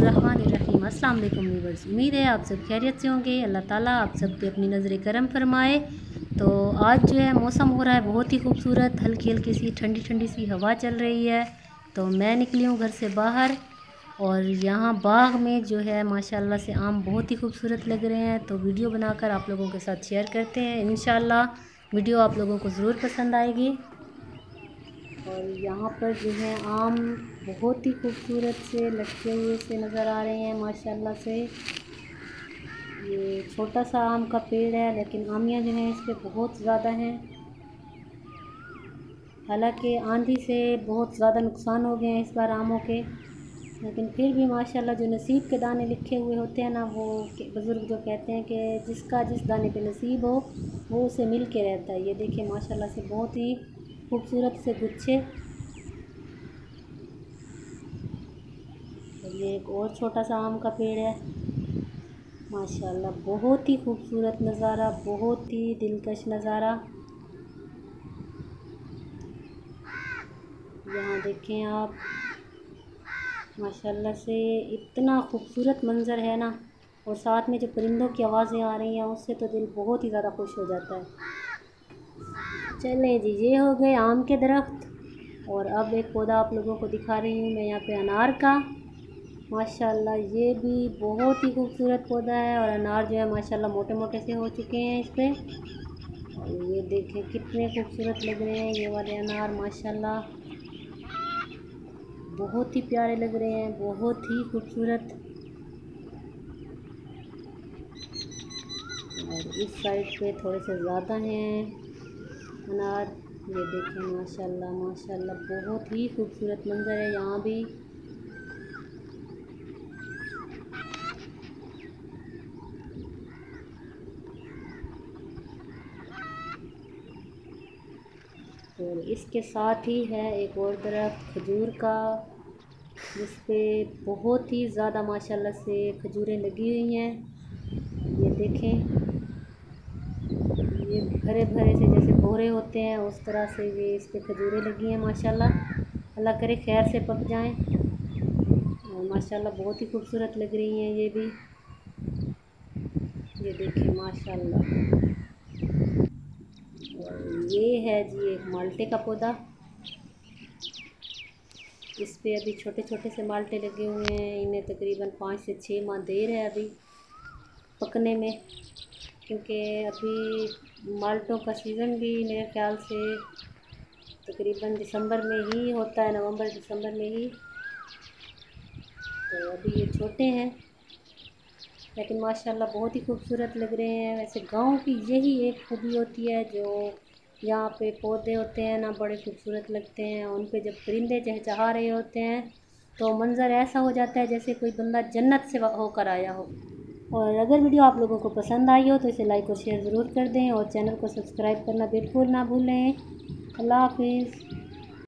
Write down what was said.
बिस्मिल्लाहिर्रहमानिर्रहीम। अस्सलाम वालेकुम उम्मीद है आप सब खैरियत से होंगे। अल्लाह ताला आप सब पे अपनी नज़र करम फरमाए। तो आज जो है मौसम हो रहा है बहुत ही खूबसूरत। हल्की हल्की सी ठंडी ठंडी सी हवा चल रही है। तो मैं निकली हूँ घर से बाहर और यहाँ बाग में जो है माशाल्लाह से आम बहुत ही खूबसूरत लग रहे हैं। तो वीडियो बनाकर आप लोगों के साथ शेयर करते हैं। इन वीडियो आप लोगों को ज़रूर पसंद आएगी। और यहाँ पर जो है आम बहुत ही खूबसूरत से, लटके हुए से नज़र आ रहे हैं, माशाल्लाह से। ये छोटा सा आम का पेड़ है, लेकिन आमियाँ जो हैं इस पर बहुत ज़्यादा हैं। हालाँकि आंधी से बहुत ज़्यादा नुकसान हो गए हैं इस बार आमों के, लेकिन फिर भी माशाल्लाह जो नसीब के दाने लिखे हुए होते हैं ना, वो बुज़ुर्ग जो कहते हैं कि जिसका जिस दाने पे नसीब हो, वो उसे मिल के रहता है। ये देखिए माशाल्लाह से बहुत ही खूबसूरत से गुच्छे। तो ये एक और छोटा सा आम का पेड़ है। माशाल्लाह, बहुत ही खूबसूरत नज़ारा, बहुत ही दिलकश नज़ारा। यहाँ देखें आप, माशाल्लाह से इतना खूबसूरत मंज़र है ना, और साथ में जो परिंदों की आवाज़ें आ रही हैं, उससे तो दिल बहुत ही ज़्यादा खुश हो जाता है। चलें जी, ये हो गए आम के दरख्त। और अब एक पौधा आप लोगों को दिखा रही हूँ मैं यहाँ पे अनार का। माशाल्लाह, ये भी बहुत ही खूबसूरत पौधा है और अनार जो है माशाल्लाह मोटे मोटे से हो चुके हैं इस पर और ये देखें कितने खूबसूरत लग रहे हैं ये वाले अनार, माशाल्लाह। बहुत ही प्यारे लग रहे हैं, बहुत ही खूबसूरत। और इस साइड पे थोड़े से ज़्यादा हैं। अनार। ये देखें माशाल्लाह माशाल्लाह, बहुत ही खूबसूरत मंज़र है यहाँ भी। और इसके साथ ही है एक और दरख्त, खजूर का जिस पे बहुत ही ज़्यादा, माशाल्लाह से खजूरें लगी हुई हैं। ये देखें। ये भरे से जैसे बोरे होते हैं, उस तरह से ये इस पर खजूरें लगी हैं, माशाल्लाह। अल्लाह करे खैर से पक जाएँ। माशाल्लाह बहुत ही खूबसूरत लग रही हैं ये भी। ये देखें माशाल्लाह। ये है जी एक माल्टे का पौधा। इस पर अभी छोटे छोटे से माल्टे लगे हुए हैं। इन्हें तकरीबन पाँच से छः माह देर है अभी पकने में। क्योंकि अभी माल्टों का सीज़न भी मेरे ख्याल से तकरीबन दिसंबर में ही होता है, नवंबर, दिसंबर में ही। तो अभी ये छोटे हैं, लेकिन माशाल्लाह बहुत ही खूबसूरत लग रहे हैं। वैसे गाँव की यही एक खूबी होती है जो यहाँ पे पौधे होते हैं ना बड़े खूबसूरत लगते हैं, उन पे जब परिंदे चहचहा रहे होते हैं तो मंज़र ऐसा हो जाता है जैसे कोई बंदा जन्नत से होकर आया हो। और अगर वीडियो आप लोगों को पसंद आई हो तो इसे लाइक और शेयर ज़रूर कर दें और चैनल को सब्सक्राइब करना बिल्कुल ना भूलें। अल्लाह हाफिज़।